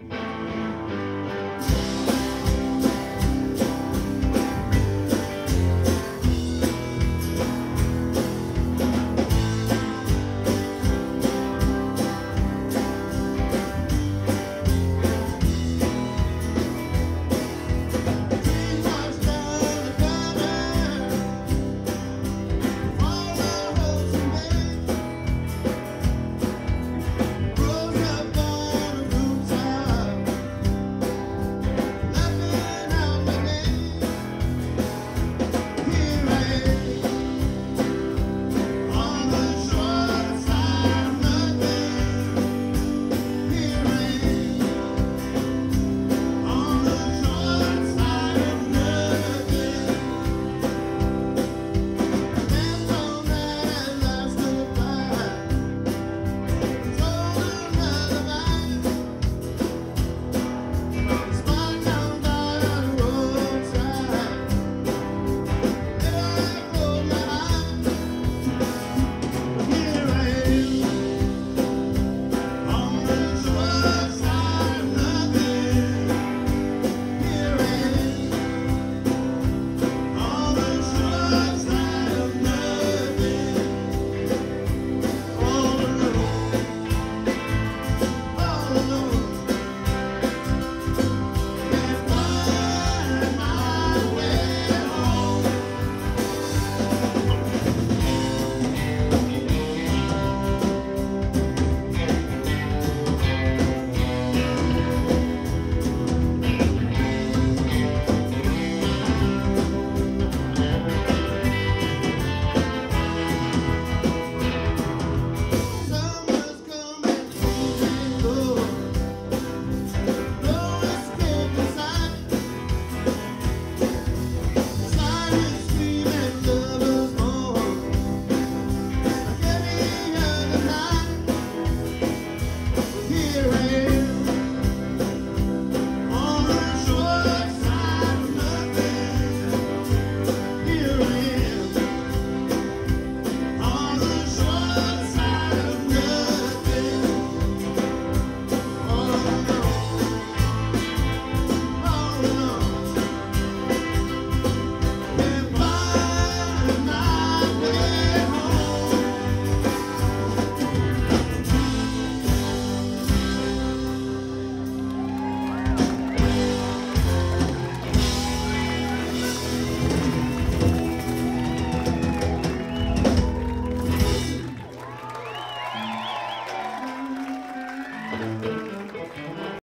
Bye.